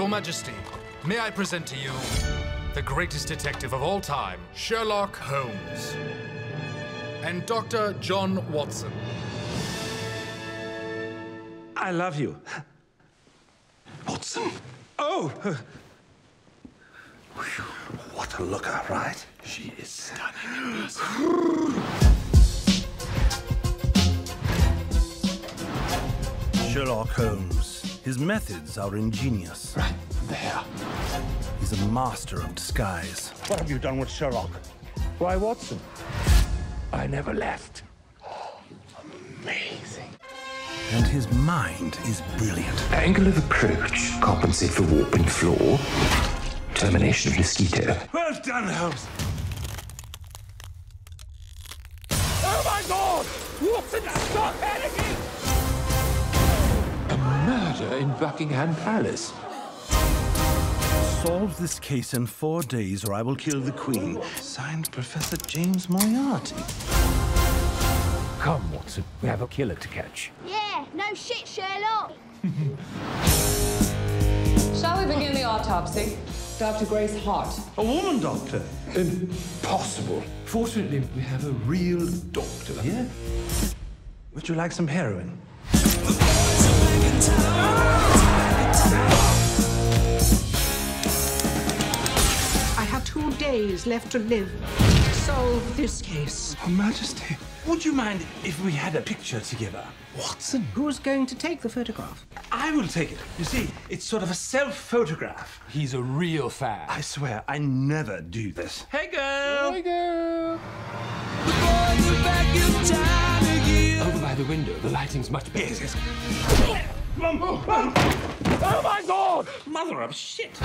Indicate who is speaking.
Speaker 1: Your Majesty, may I present to you the greatest detective of all time, Sherlock Holmes, and Dr. John Watson.
Speaker 2: I love you.
Speaker 3: Watson.
Speaker 2: Oh!
Speaker 3: What a looker, right?
Speaker 1: She is stunning.
Speaker 3: Sherlock Holmes. His methods are ingenious.
Speaker 4: Right there.
Speaker 3: He's a master of disguise.
Speaker 2: What have you done with Sherlock? Why, Watson?
Speaker 4: I never left. Amazing.
Speaker 3: And his mind is brilliant.
Speaker 4: Angle of approach, compensate for warp and floor. Termination of mosquito.
Speaker 2: Well done, Holmes.
Speaker 4: Oh my god! Watson, stop panicking! A murder in Buckingham Palace.
Speaker 3: Solve this case in four days or I will kill the Queen. Signed Professor James Moriarty.
Speaker 4: Come, Watson, we have a killer to catch.
Speaker 5: Yeah, no shit, Sherlock.
Speaker 6: Shall we begin the autopsy? Dr. Grace Hart.
Speaker 3: A woman doctor.
Speaker 4: Impossible. Fortunately, we have a real doctor.
Speaker 3: Yeah? Would you like some heroin?
Speaker 7: Days left to live. Solve this case.
Speaker 3: Her Majesty, would you mind if we had a picture together?
Speaker 7: Watson. Who's going to take the photograph?
Speaker 3: I will take it. You see, it's sort of a self-photograph.
Speaker 4: He's a real fan.
Speaker 3: I swear, I never do this. Hey, girl!
Speaker 4: Hey, girl. Over by the window, the lighting's much better.
Speaker 3: Yes, yes.
Speaker 4: Oh, oh, oh, oh my god!
Speaker 3: Mother of shit!